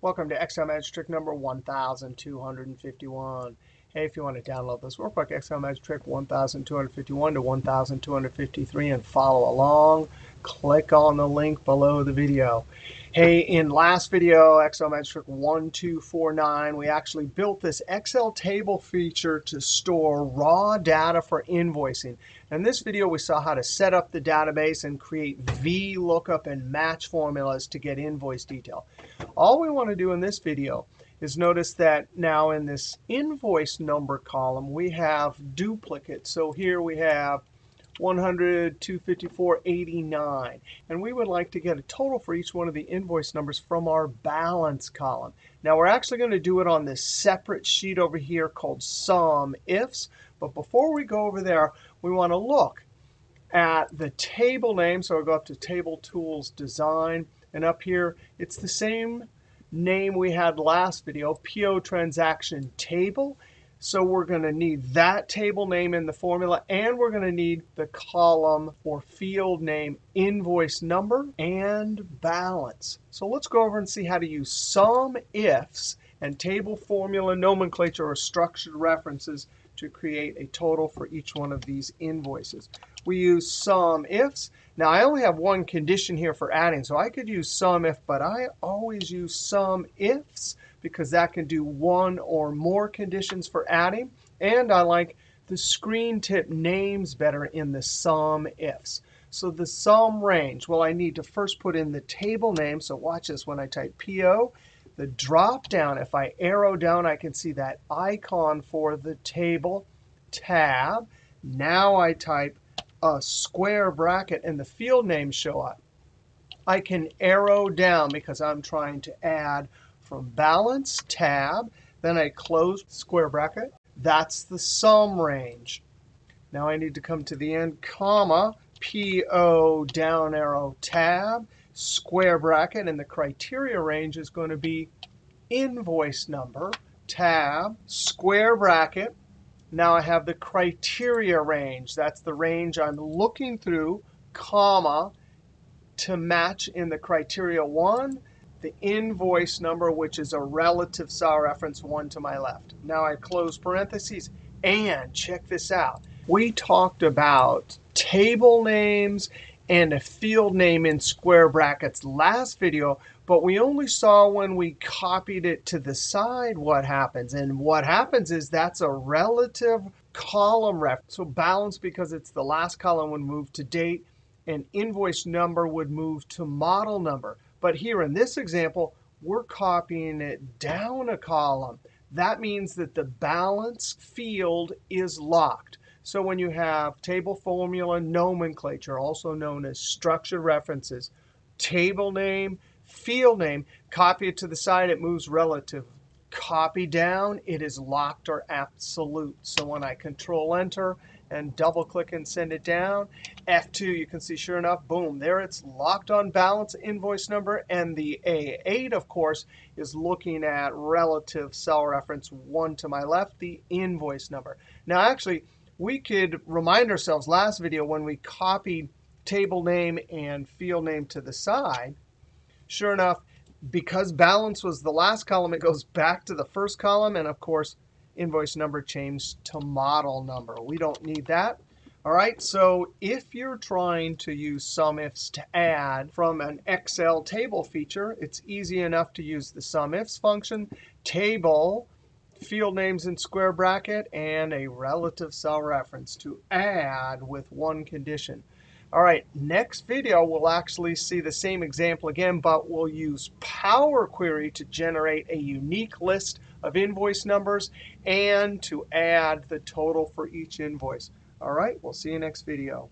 Welcome to Excel Magic Trick number 1251. Hey, if you want to download this workbook, Excel Magic Trick 1251 to 1253 and follow along, click on the link below the video. Hey, in last video, Trick 1249, we actually built this Excel table feature to store raw data for invoicing. In this video, we saw how to set up the database and create VLOOKUP and match formulas to get invoice detail. All we want to do in this video is notice that now in this invoice number column, we have duplicates. So here we have 100, 254, 89. And we would like to get a total for each one of the invoice numbers from our balance column. Now we're actually going to do it on this separate sheet over here called sum ifs. But before we go over there, we want to look at the table name. So I'll go up to Table Tools Design. And up here, it's the same name we had last video, PO Transaction Table. So we're going to need that table name in the formula, and we're going to need the column or field name invoice number and balance. So let's go over and see how to use sum ifs and table formula nomenclature or structured references to create a total for each one of these invoices. We use sum ifs. Now, I only have one condition here for adding, so I could use sum if, but I always use sum ifs because that can do one or more conditions for adding. And I like the screen tip names better in the sum ifs. So the sum range, well, I need to first put in the table name. So watch this when I type PO. The drop down, if I arrow down, I can see that icon for the table tab. Now I type a square bracket and the field names show up. I can arrow down because I'm trying to add from balance tab. Then I close square bracket. That's the sum range. Now I need to come to the end, comma, PO down arrow tab square bracket, and the criteria range is going to be invoice number, tab, square bracket. Now I have the criteria range. That's the range I'm looking through, comma, to match in the criteria 1, the invoice number, which is a relative cell reference 1 to my left. Now I close parentheses, and check this out. We talked about table names and a field name in square brackets last video, but we only saw when we copied it to the side what happens. And what happens is that's a relative column reference. So balance, because it's the last column, would move to date, and invoice number would move to model number. But here in this example, we're copying it down a column. That means that the balance field is locked. So when you have table formula nomenclature, also known as structured references, table name, field name, copy it to the side, it moves relative. Copy down, it is locked or absolute. So when I control enter and double click and send it down, F2, you can see sure enough, boom, there it's locked on balance invoice number. And the A8, of course, is looking at relative cell reference 1 to my left, the invoice number. Now actually, we could remind ourselves last video when we copied table name and field name to the side, sure enough, because balance was the last column, it goes back to the first column. And of course, invoice number changed to model number. We don't need that. All right, so if you're trying to use SUMIFS to add from an Excel table feature, it's easy enough to use the SUMIFS function. Table field names in square bracket, and a relative cell reference to add with one condition. All right, next video, we'll actually see the same example again, but we'll use Power Query to generate a unique list of invoice numbers and to add the total for each invoice. All right, we'll see you next video.